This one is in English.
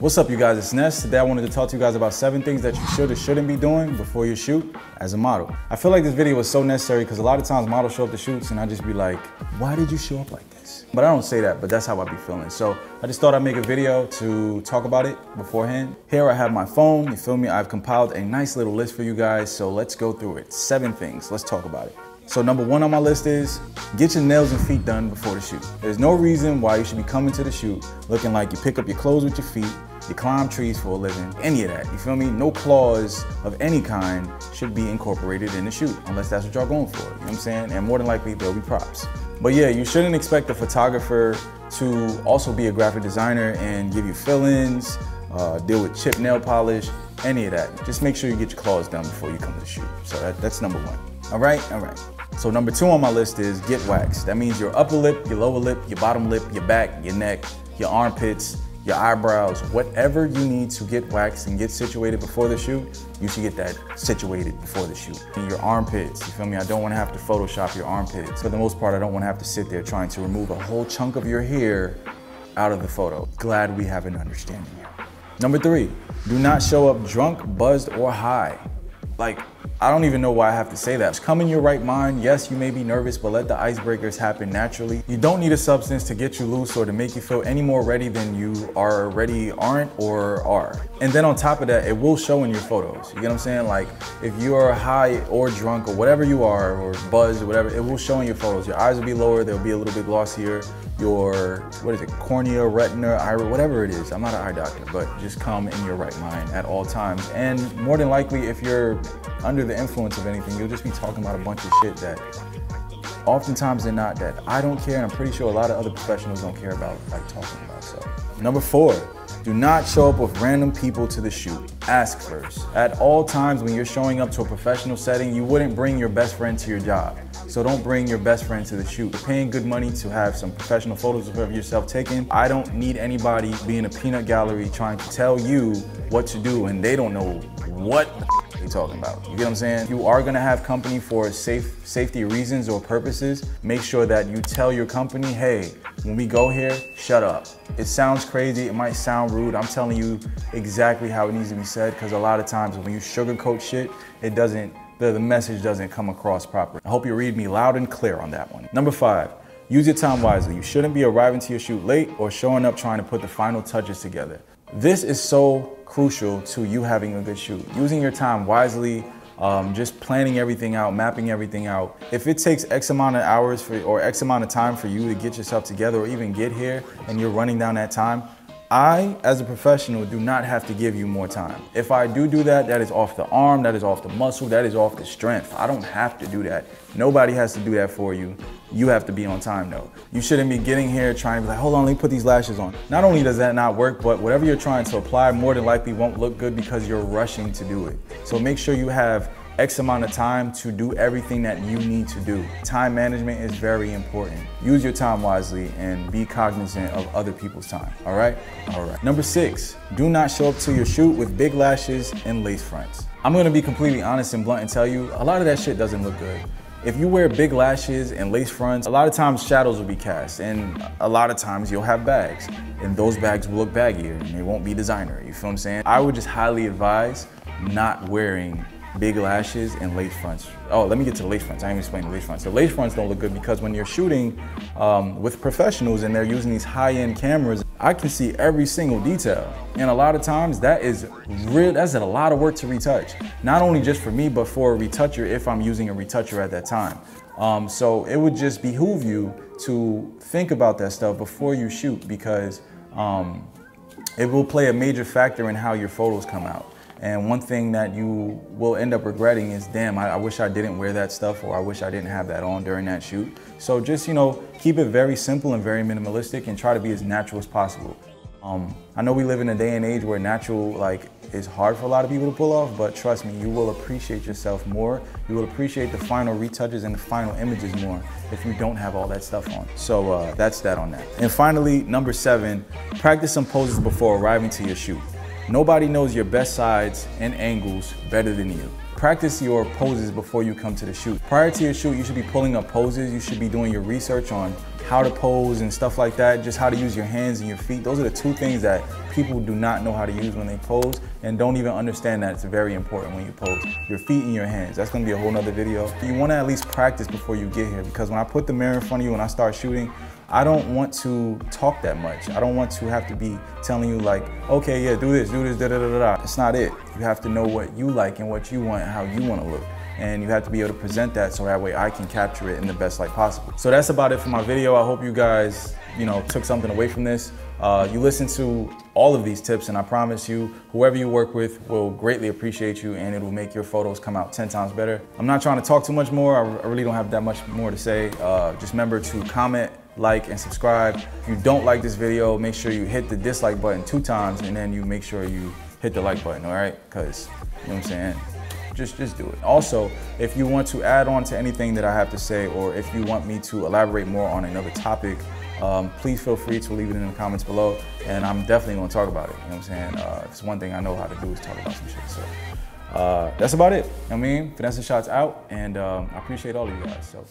What's up you guys, it's Ness. Today I wanted to talk to you guys about seven things that you should or shouldn't be doing before you shoot as a model. I feel like this video was so necessary because a lot of times models show up to shoots and I just be like, why did you show up like this? But I don't say that, but that's how I be feeling. So I just thought I'd make a video to talk about it beforehand. Here I have my phone, you feel me? I've compiled a nice little list for you guys, so let's go through it. Seven things, let's talk about it. So number one on my list is get your nails and feet done before the shoot. There's no reason why you should be coming to the shoot looking like you pick up your clothes with your feet, you climb trees for a living, any of that. You feel me? No claws of any kind should be incorporated in the shoot unless that's what y'all going for. You know what I'm saying? And more than likely there'll be props. But yeah, you shouldn't expect a photographer to also be a graphic designer and give you fill-ins, uh, deal with chip nail polish, any of that. Just make sure you get your claws done before you come to the shoot. So that, that's number one. All right, all right. So number two on my list is get waxed. That means your upper lip, your lower lip, your bottom lip, your back, your neck, your armpits, your eyebrows, whatever you need to get waxed and get situated before the shoot, you should get that situated before the shoot. And your armpits, you feel me? I don't wanna have to Photoshop your armpits. For the most part, I don't wanna have to sit there trying to remove a whole chunk of your hair out of the photo. Glad we have an understanding here. Number three, do not show up drunk, buzzed, or high. Like, I don't even know why I have to say that. Just come in your right mind. Yes, you may be nervous, but let the icebreakers happen naturally. You don't need a substance to get you loose or to make you feel any more ready than you are already aren't or are. And then on top of that, it will show in your photos. You get what I'm saying? Like if you are high or drunk or whatever you are or buzzed or whatever, it will show in your photos. Your eyes will be lower, they'll be a little bit glossier. Your, what is it, cornea, retina, iris, whatever it is. I'm not an eye doctor, but just come in your right mind at all times. And more than likely, if you're under the influence of anything, you'll just be talking about a bunch of shit that oftentimes they're not that I don't care, and I'm pretty sure a lot of other professionals don't care about like talking about. So number four, do not show up with random people to the shoot. Ask first. At all times when you're showing up to a professional setting, you wouldn't bring your best friend to your job. So don't bring your best friend to the shoot. You're paying good money to have some professional photos of yourself taken. I don't need anybody being a peanut gallery trying to tell you what to do and they don't know what you're talking about. You get what I'm saying? You are gonna have company for safe safety reasons or purposes. Make sure that you tell your company, hey, when we go here, shut up. It sounds crazy, it might sound rude. I'm telling you exactly how it needs to be said because a lot of times when you sugarcoat shit, it doesn't, the, the message doesn't come across properly. I hope you read me loud and clear on that one. Number five, use your time wisely. You shouldn't be arriving to your shoot late or showing up trying to put the final touches together. This is so crucial to you having a good shoot. Using your time wisely, um, just planning everything out, mapping everything out. If it takes X amount of hours for, or X amount of time for you to get yourself together or even get here and you're running down that time, I, as a professional, do not have to give you more time. If I do do that, that is off the arm, that is off the muscle, that is off the strength. I don't have to do that. Nobody has to do that for you. You have to be on time though. You shouldn't be getting here trying to be like, hold on, let me put these lashes on. Not only does that not work, but whatever you're trying to apply more than likely won't look good because you're rushing to do it. So make sure you have X amount of time to do everything that you need to do. Time management is very important. Use your time wisely and be cognizant of other people's time, all right? All right. Number six, do not show up to your shoot with big lashes and lace fronts. I'm gonna be completely honest and blunt and tell you, a lot of that shit doesn't look good. If you wear big lashes and lace fronts, a lot of times shadows will be cast and a lot of times you'll have bags and those bags will look baggier and they won't be designer, you feel what I'm saying? I would just highly advise not wearing big lashes and lace fronts. Oh, let me get to the lace fronts. I didn't explain the lace fronts. The lace fronts don't look good because when you're shooting um, with professionals and they're using these high-end cameras, I can see every single detail. And a lot of times that is real, that's a lot of work to retouch. Not only just for me, but for a retoucher if I'm using a retoucher at that time. Um, so it would just behoove you to think about that stuff before you shoot because um, it will play a major factor in how your photos come out. And one thing that you will end up regretting is, damn, I, I, wish I didn't wear that stuff or I wish I didn't have that on during that shoot. So just, you know, keep it very simple and very minimalistic and try to be as natural as possible. Um, I know we live in a day and age where natural, like, is hard for a lot of people to pull off, but trust me, you will appreciate yourself more. You will appreciate the final retouches and the final images more if you don't have all that stuff on. So uh, that's that on that. And finally, number seven, practice some poses before arriving to your shoot. Nobody knows your best sides and angles better than you. Practice your poses before you come to the shoot. Prior to your shoot, you should be pulling up poses. You should be doing your research on how to pose and stuff like that, just how to use your hands and your feet. Those are the two things that people do not know how to use when they pose and don't even understand that it's very important when you pose. Your feet and your hands. That's gonna be a whole nother video. You wanna at least practice before you get here because when I put the mirror in front of you and I start shooting, I don't want to talk that much. I don't want to have to be telling you like, okay, yeah, do this, do this, da da da da. It's not it. You have to know what you like and what you want and how you want to look and you have to be able to present that so that way I can capture it in the best light possible. So that's about it for my video. I hope you guys, you know, took something away from this. Uh, you listen to all of these tips and I promise you, whoever you work with will greatly appreciate you and it will make your photos come out 10 times better. I'm not trying to talk too much more. I really don't have that much more to say. Uh, just remember to comment, like, and subscribe. If you don't like this video, make sure you hit the dislike button two times and then you make sure you hit the like button, all right? Because, you know what I'm saying? just just do it. Also, if you want to add on to anything that I have to say, or if you want me to elaborate more on another topic, um, please feel free to leave it in the comments below, and I'm definitely going to talk about it. You know what I'm saying? Uh, it's one thing I know how to do is talk about some shit. So uh, that's about it. I mean, Finesse Shots out, and um, I appreciate all of you guys. So.